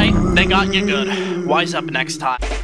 Alright, they got you good. Wise up next time.